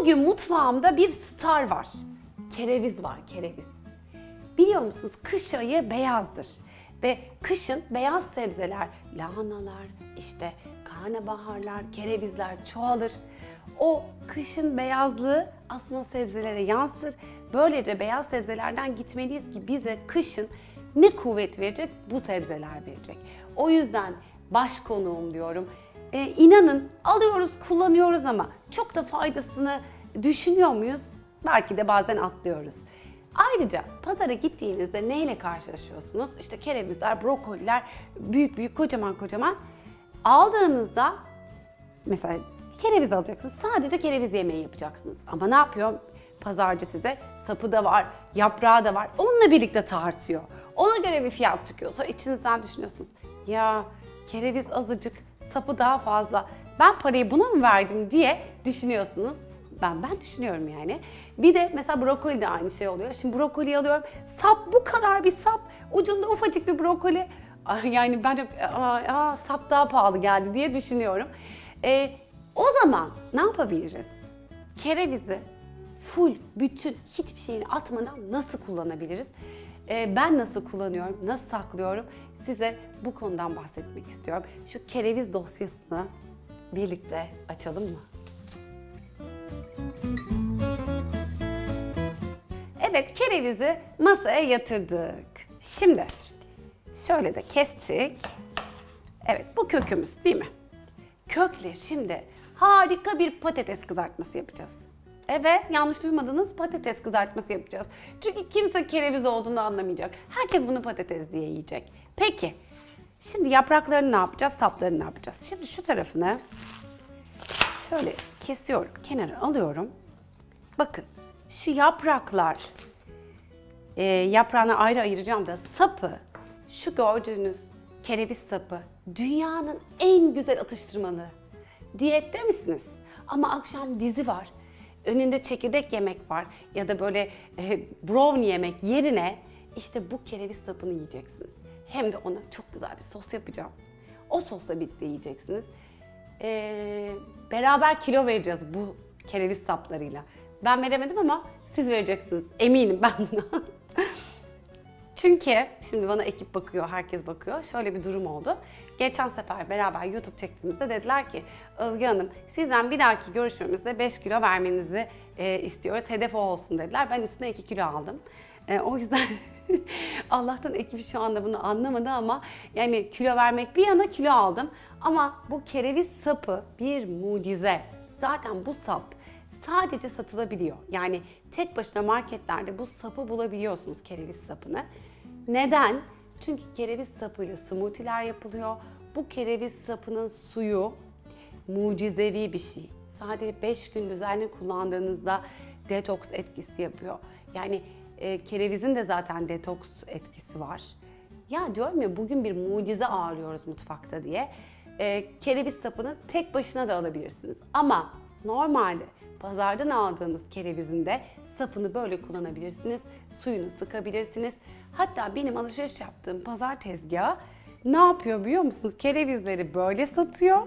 Bugün mutfağımda bir star var. Kereviz var, kereviz. Biliyor musunuz kış ayı beyazdır. Ve kışın beyaz sebzeler, lahanalar, işte karnabaharlar, kerevizler çoğalır. O kışın beyazlığı aslında sebzelere yansır. Böylece beyaz sebzelerden gitmeliyiz ki bize kışın ne kuvvet verecek? Bu sebzeler verecek. O yüzden baş konuğum diyorum. Ee, inanın alıyoruz, kullanıyoruz ama çok da faydasını düşünüyor muyuz? Belki de bazen atlıyoruz. Ayrıca pazara gittiğinizde neyle karşılaşıyorsunuz? İşte kerevizler, brokoliler, büyük büyük kocaman kocaman. Aldığınızda mesela kereviz alacaksınız. Sadece kereviz yemeği yapacaksınız. Ama ne yapıyor? Pazarcı size sapı da var, yaprağı da var. Onunla birlikte tartıyor. Ona göre bir fiyat çıkıyor. Sonra içinizden düşünüyorsunuz. Ya kereviz azıcık, sapı daha fazla. Ben parayı buna mı verdim diye düşünüyorsunuz. Ben ben düşünüyorum yani. Bir de mesela brokoli de aynı şey oluyor. Şimdi brokoli alıyorum. Sap bu kadar bir sap. Ucunda ufacık bir brokoli. Ay, Yani ben aa, aa, sap daha pahalı geldi diye düşünüyorum. Ee, o zaman ne yapabiliriz? Kerevizi full, bütün, hiçbir şeyini atmadan nasıl kullanabiliriz? Ee, ben nasıl kullanıyorum, nasıl saklıyorum? Size bu konudan bahsetmek istiyorum. Şu kereviz dosyasını birlikte açalım mı? Evet, kerevizi masaya yatırdık. Şimdi şöyle de kestik. Evet, bu kökümüz değil mi? Kökle şimdi harika bir patates kızartması yapacağız. Evet, yanlış duymadınız patates kızartması yapacağız. Çünkü kimse kereviz olduğunu anlamayacak. Herkes bunu patates diye yiyecek. Peki, şimdi yapraklarını ne yapacağız, saplarını ne yapacağız? Şimdi şu tarafını şöyle kesiyorum, kenara alıyorum. Bakın, şu yapraklar, e, yaprağını ayrı ayıracağım da sapı, şu gördüğünüz kereviz sapı dünyanın en güzel atıştırmalığı. Diyette misiniz? Ama akşam dizi var. Önünde çekirdek yemek var ya da böyle e, brownie yemek yerine işte bu kereviz sapını yiyeceksiniz. Hem de ona çok güzel bir sos yapacağım. O sosla birlikte yiyeceksiniz. Ee, beraber kilo vereceğiz bu kereviz saplarıyla. Ben veremedim ama siz vereceksiniz. Eminim ben buna. Çünkü şimdi bana ekip bakıyor, herkes bakıyor. Şöyle bir durum oldu. Geçen sefer beraber YouTube çektiğimizde dediler ki Özge Hanım sizden bir dahaki görüşmemizde 5 kilo vermenizi e, istiyoruz. Hedef o olsun dediler. Ben üstüne 2 kilo aldım. E, o yüzden Allah'tan ekip şu anda bunu anlamadı ama yani kilo vermek bir yana kilo aldım. Ama bu kereviz sapı bir mucize. Zaten bu sap sadece satılabiliyor. Yani tek başına marketlerde bu sapı bulabiliyorsunuz kereviz sapını. Neden? Çünkü kereviz sapıyla smoothie'ler yapılıyor. Bu kereviz sapının suyu mucizevi bir şey. Sadece 5 gün düzenli kullandığınızda detoks etkisi yapıyor. Yani e, kerevizin de zaten detoks etkisi var. Ya diyorum ya bugün bir mucize ağırlıyoruz mutfakta diye. E, kereviz sapını tek başına da alabilirsiniz. Ama normalde pazardan aldığınız kerevizin de sapını böyle kullanabilirsiniz. Suyunu sıkabilirsiniz. Hatta benim alışveriş yaptığım pazar tezgahı ne yapıyor biliyor musunuz? Kerevizleri böyle satıyor.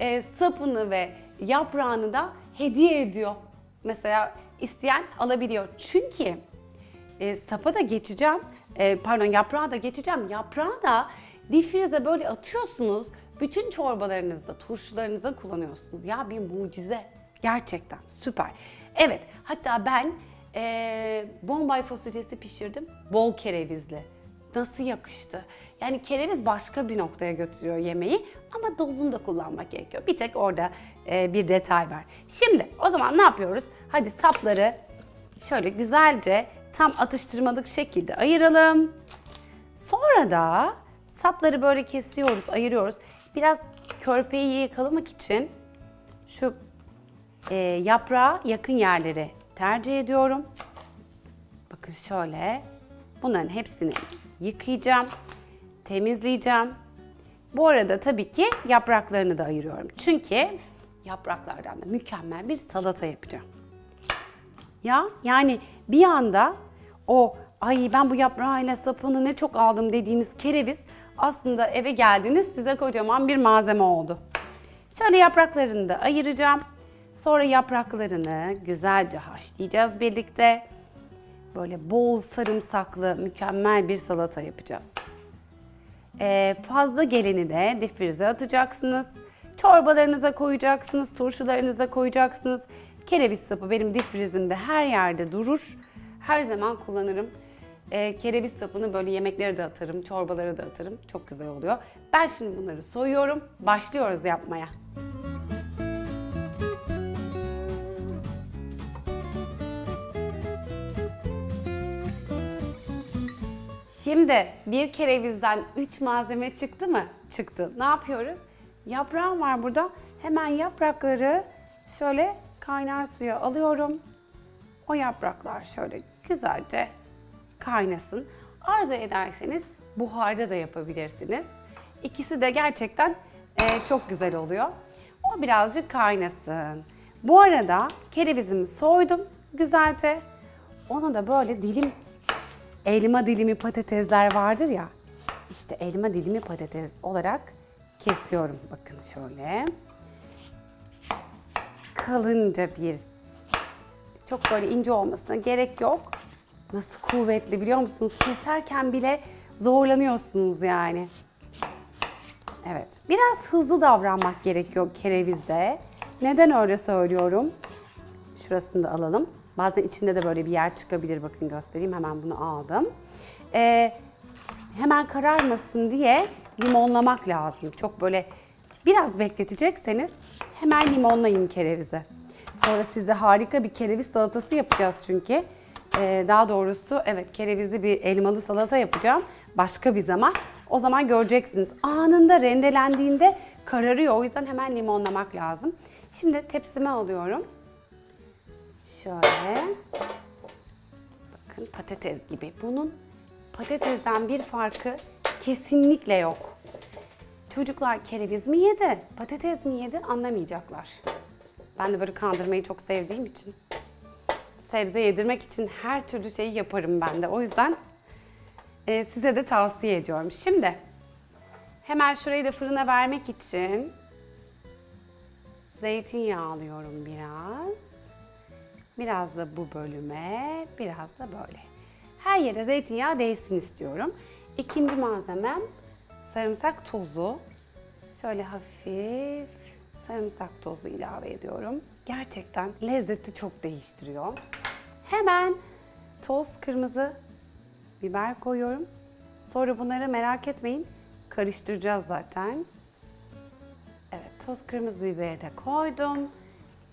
E, sapını ve yaprağını da hediye ediyor. Mesela isteyen alabiliyor. Çünkü e, sapa da geçeceğim. E, pardon yaprağı da geçeceğim. Yaprağı da difrize böyle atıyorsunuz. Bütün çorbalarınızda, turşularınızda kullanıyorsunuz. Ya bir mucize. Gerçekten süper. Evet hatta ben e, bombay fasulyesi pişirdim. Bol kerevizli. Nasıl yakıştı? Yani kereviz başka bir noktaya götürüyor yemeği ama dozunu da kullanmak gerekiyor. Bir tek orada e, bir detay var. Şimdi o zaman ne yapıyoruz? Hadi sapları şöyle güzelce tam atıştırmalık şekilde ayıralım. Sonra da sapları böyle kesiyoruz, ayırıyoruz. Biraz körpeyi yakalamak için şu e, yaprağa yakın yerleri tercih ediyorum. Bakın şöyle. Bunların hepsini yıkayacağım, temizleyeceğim. Bu arada tabii ki yapraklarını da ayırıyorum. Çünkü yapraklardan da mükemmel bir salata yapacağım. Ya yani bir anda o ay ben bu yaprağıyla sapını ne çok aldım dediğiniz kereviz aslında eve geldiniz size kocaman bir malzeme oldu. Şöyle yapraklarını da ayıracağım. Sonra yapraklarını güzelce haşlayacağız birlikte. Böyle bol sarımsaklı mükemmel bir salata yapacağız. Ee, fazla geleni de difrize atacaksınız. Çorbalarınıza koyacaksınız, turşularınıza koyacaksınız. Kereviz sapı benim difrizimde her yerde durur. Her zaman kullanırım. Ee, kereviz sapını böyle yemeklere de atarım, çorbalara da atarım. Çok güzel oluyor. Ben şimdi bunları soyuyorum. Başlıyoruz yapmaya. Şimdi bir kerevizden 3 malzeme çıktı mı? Çıktı. Ne yapıyoruz? Yaprağım var burada. Hemen yaprakları şöyle kaynar suya alıyorum. O yapraklar şöyle güzelce kaynasın. Arzu ederseniz buharda da yapabilirsiniz. İkisi de gerçekten e, çok güzel oluyor. O birazcık kaynasın. Bu arada kerevizimi soydum güzelce. Onu da böyle dilim elma dilimi patatesler vardır ya. İşte elma dilimi patates olarak kesiyorum. Bakın şöyle. Kalınca bir çok böyle ince olmasına gerek yok. Nasıl kuvvetli biliyor musunuz? Keserken bile zorlanıyorsunuz yani. Evet. Biraz hızlı davranmak gerekiyor kerevizde. Neden öyle söylüyorum? Şurasını da alalım. Bazen içinde de böyle bir yer çıkabilir. Bakın göstereyim. Hemen bunu aldım. Ee, hemen kararmasın diye limonlamak lazım. Çok böyle biraz bekletecekseniz hemen limonlayın kerevizi. Sonra size harika bir kereviz salatası yapacağız çünkü. Ee, daha doğrusu evet kerevizli bir elmalı salata yapacağım. Başka bir zaman. O zaman göreceksiniz. Anında rendelendiğinde kararıyor. O yüzden hemen limonlamak lazım. Şimdi tepsime alıyorum. Şöyle. Bakın patates gibi. Bunun patatesden bir farkı kesinlikle yok. Çocuklar kereviz mi yedi, patates mi yedi anlamayacaklar. Ben de böyle kandırmayı çok sevdiğim için. Sebze yedirmek için her türlü şeyi yaparım ben de. O yüzden e, size de tavsiye ediyorum. Şimdi hemen şurayı da fırına vermek için zeytinyağı alıyorum biraz. Biraz da bu bölüme, biraz da böyle. Her yere zeytinyağı değsin istiyorum. İkinci malzemem sarımsak tozu. Şöyle hafif sarımsak tozu ilave ediyorum. Gerçekten lezzeti çok değiştiriyor. Hemen toz kırmızı biber koyuyorum. Sonra bunları merak etmeyin karıştıracağız zaten. Evet toz kırmızı biberi de koydum.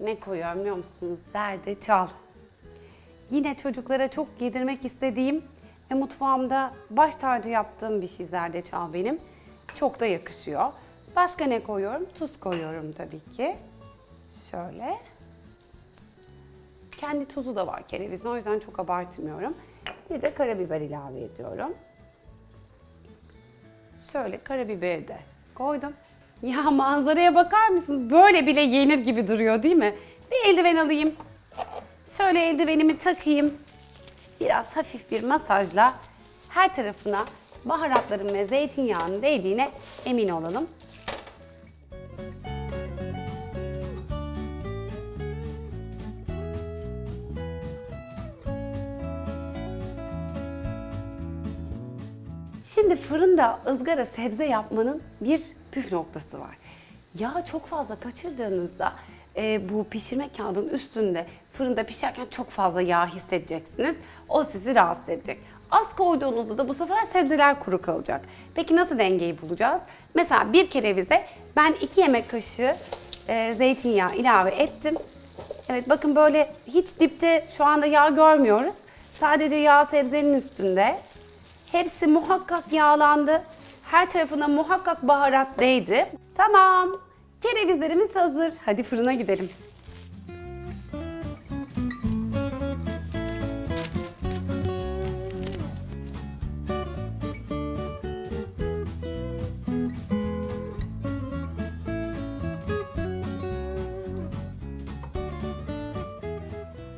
Ne koyuyorum biliyor musunuz? Zerdeçal. Yine çocuklara çok yedirmek istediğim ve mutfağımda baş tacı yaptığım bir şey zerdeçal benim. Çok da yakışıyor. Başka ne koyuyorum? Tuz koyuyorum tabii ki. Şöyle. Kendi tuzu da var kerevizin o yüzden çok abartmıyorum. Bir de karabiber ilave ediyorum. Şöyle karabiberi de koydum. Ya manzaraya bakar mısınız? Böyle bile yenir gibi duruyor değil mi? Bir eldiven alayım. Şöyle eldivenimi takayım. Biraz hafif bir masajla her tarafına baharatların ve zeytinyağının değdiğine emin olalım. Şimdi fırında ızgara sebze yapmanın bir püf noktası var. Yağ çok fazla kaçırdığınızda e, bu pişirme kağıdının üstünde fırında pişerken çok fazla yağ hissedeceksiniz. O sizi rahatsız edecek. Az koyduğunuzda da bu sefer sebzeler kuru kalacak. Peki nasıl dengeyi bulacağız? Mesela bir kerevize ben 2 yemek kaşığı e, zeytinyağı ilave ettim. Evet bakın böyle hiç dipte şu anda yağ görmüyoruz. Sadece yağ sebzenin üstünde. Hepsi muhakkak yağlandı. Her tarafına muhakkak baharat değdi. Tamam. Kerevizlerimiz hazır. Hadi fırına gidelim.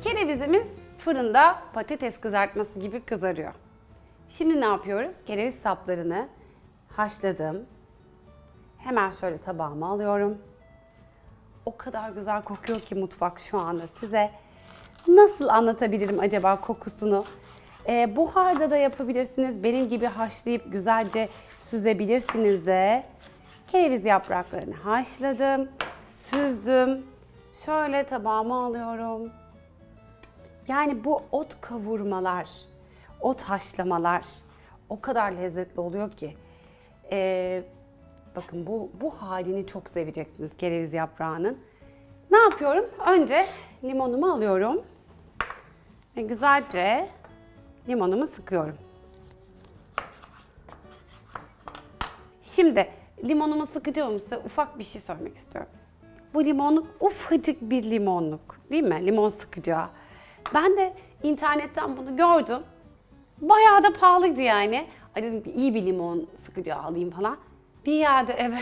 Kerevizimiz fırında patates kızartması gibi kızarıyor. Şimdi ne yapıyoruz? Kereviz saplarını haşladım. Hemen şöyle tabağıma alıyorum. O kadar güzel kokuyor ki mutfak şu anda size. Nasıl anlatabilirim acaba kokusunu? Ee, buharda da yapabilirsiniz. Benim gibi haşlayıp güzelce süzebilirsiniz de. Kereviz yapraklarını haşladım, süzdüm. Şöyle tabağıma alıyorum. Yani bu ot kavurmalar, ot haşlamalar o kadar lezzetli oluyor ki. Ee, bakın bu, bu halini çok seveceksiniz kereviz yaprağının. Ne yapıyorum? Önce limonumu alıyorum. Ve güzelce limonumu sıkıyorum. Şimdi limonumu sıkacağım size ufak bir şey söylemek istiyorum. Bu limonluk ufacık bir limonluk değil mi? Limon sıkacağı. Ben de internetten bunu gördüm. Bayağı da pahalıydı yani. Ay dedim iyi bir limon sıkacağı alayım falan. Bir yerde eve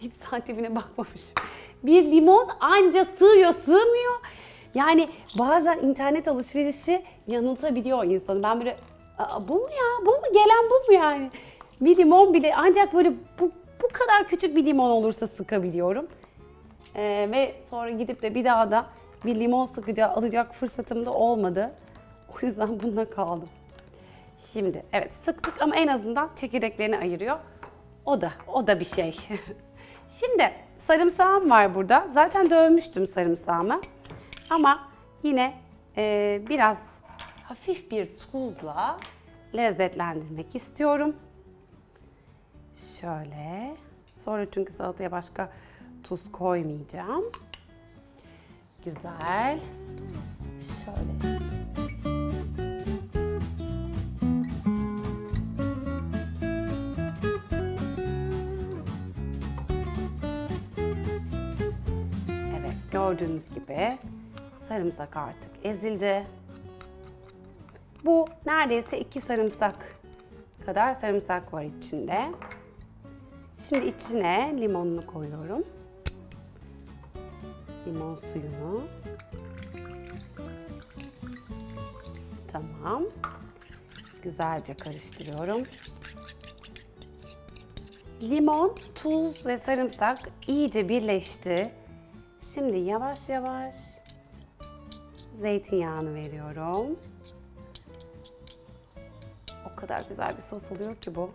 hiç santimine bakmamışım. Bir limon anca sığıyor, sığmıyor. Yani bazen internet alışverişi yanıltabiliyor insanı. Ben böyle bu mu ya? Bu mu? Gelen bu mu yani? Bir limon bile ancak böyle bu, bu kadar küçük bir limon olursa sıkabiliyorum. Ee, ve sonra gidip de bir daha da bir limon sıkacağı alacak fırsatım da olmadı. O yüzden bununla kaldım. Şimdi evet sıktık ama en azından çekirdeklerini ayırıyor. O da o da bir şey. Şimdi sarımsağım var burada. Zaten dövmüştüm sarımsağımı. Ama yine e, biraz hafif bir tuzla lezzetlendirmek istiyorum. Şöyle. Sonra çünkü salataya başka tuz koymayacağım. Güzel. Şöyle. Evet, gördüğünüz gibi sarımsak artık ezildi. Bu neredeyse iki sarımsak kadar sarımsak var içinde. Şimdi içine limonunu koyuyorum. Limon suyunu. Tamam. Güzelce karıştırıyorum. Limon, tuz ve sarımsak iyice birleşti. Şimdi yavaş yavaş zeytinyağını veriyorum. O kadar güzel bir sos oluyor ki bu.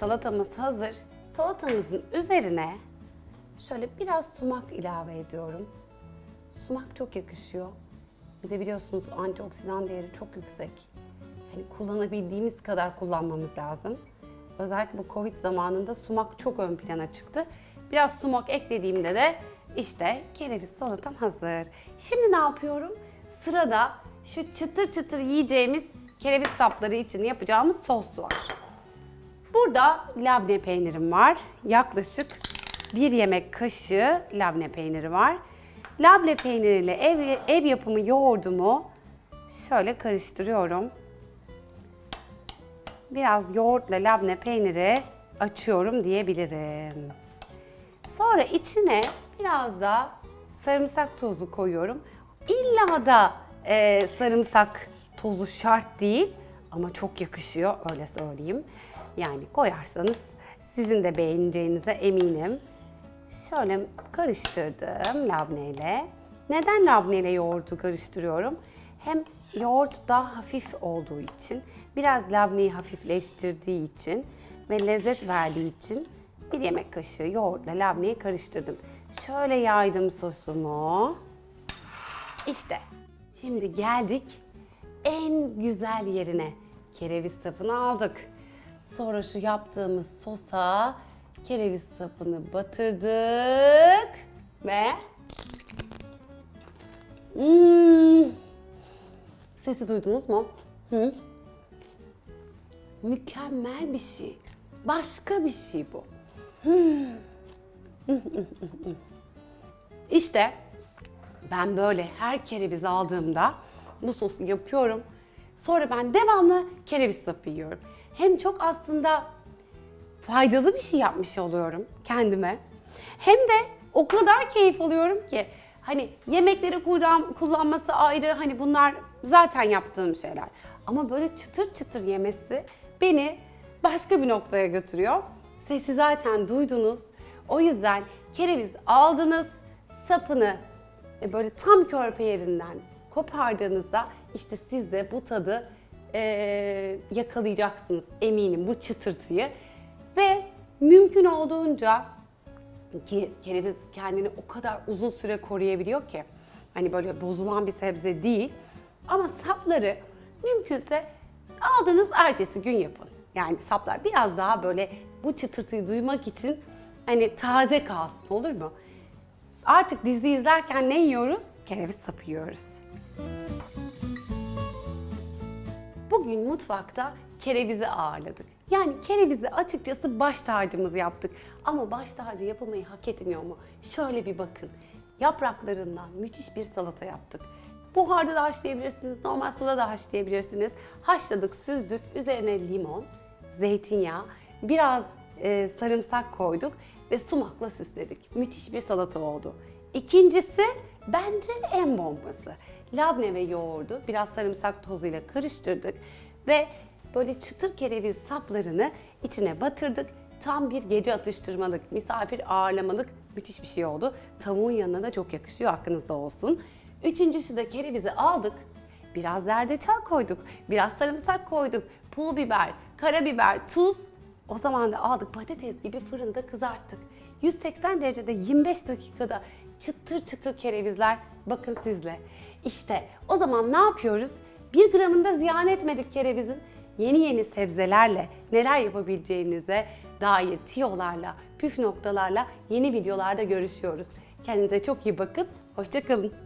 Salatamız hazır. Salatamızın üzerine şöyle biraz sumak ilave ediyorum. Sumak çok yakışıyor. Bir de biliyorsunuz antioksidan değeri çok yüksek. Hani kullanabildiğimiz kadar kullanmamız lazım. Özellikle bu Covid zamanında sumak çok ön plana çıktı. Biraz sumak eklediğimde de işte kereviz salatam hazır. Şimdi ne yapıyorum? Sırada şu çıtır çıtır yiyeceğimiz kereviz sapları için yapacağımız sos var. Burada labne peynirim var. Yaklaşık bir yemek kaşığı labne peyniri var. Labne peyniriyle ev, ev yapımı yoğurdumu şöyle karıştırıyorum. Biraz yoğurtla labne peyniri açıyorum diyebilirim. Sonra içine biraz da sarımsak tozu koyuyorum. İlla da e, sarımsak tozu şart değil ama çok yakışıyor öyle söyleyeyim. Yani koyarsanız sizin de beğeneceğinize eminim. Şöyle karıştırdım labneyle. Neden labneyle yoğurdu karıştırıyorum? Hem yoğurt daha hafif olduğu için, biraz labneyi hafifleştirdiği için ve lezzet verdiği için bir yemek kaşığı yoğurtla labneyi karıştırdım. Şöyle yaydım sosumu. İşte şimdi geldik en güzel yerine. Kereviz sapını aldık. Sonra şu yaptığımız sosa kereviz sapını batırdık ve hmm, sesi duydunuz mu? Hı? Mükemmel bir şey. Başka bir şey bu. Hmm. İşte ben böyle her kereviz aldığımda bu sosu yapıyorum. Sonra ben devamlı kereviz sapı yiyorum. Hem çok aslında faydalı bir şey yapmış oluyorum kendime. Hem de o kadar keyif alıyorum ki Hani yemekleri kullan, kullanması ayrı hani bunlar zaten yaptığım şeyler. Ama böyle çıtır çıtır yemesi beni başka bir noktaya götürüyor. Sesi zaten duydunuz. O yüzden kereviz aldınız, sapını e, böyle tam körpe yerinden kopardığınızda işte siz de bu tadı e, yakalayacaksınız eminim bu çıtırtıyı. Ve mümkün olduğunca ki kereviz kendini o kadar uzun süre koruyabiliyor ki hani böyle bozulan bir sebze değil. Ama sapları mümkünse aldığınız ertesi gün yapın. Yani saplar biraz daha böyle bu çıtırtıyı duymak için hani taze kalsın olur mu? Artık dizi izlerken ne yiyoruz? Kereviz sapı yiyoruz. Bugün mutfakta kerevizi ağırladık. Yani kerevizi açıkçası baş tacımız yaptık. Ama baş tacı yapılmayı hak etmiyor mu? Şöyle bir bakın. Yapraklarından müthiş bir salata yaptık. Buharda da haşlayabilirsiniz, normal suda da haşlayabilirsiniz. Haşladık, süzdük, üzerine limon, zeytinyağı, biraz e, sarımsak koyduk ve sumakla süsledik. Müthiş bir salata oldu. İkincisi bence en bombası. Labne ve yoğurdu biraz sarımsak tozuyla karıştırdık ve böyle çıtır kereviz saplarını içine batırdık. Tam bir gece atıştırmalık, misafir ağırlamalık müthiş bir şey oldu. Tavuğun yanına da çok yakışıyor aklınızda olsun. Üçüncüsü de kerevizi aldık. Biraz zerdeçal koyduk, biraz sarımsak koyduk, pul biber, karabiber, tuz. O zaman da aldık patates gibi fırında kızarttık. 180 derecede 25 dakikada çıtır çıtır kerevizler bakın sizle. İşte o zaman ne yapıyoruz? Bir gramında ziyan etmedik kerevizin. Yeni yeni sebzelerle neler yapabileceğinize dair tiyolarla, püf noktalarla yeni videolarda görüşüyoruz. Kendinize çok iyi bakın. Hoşçakalın.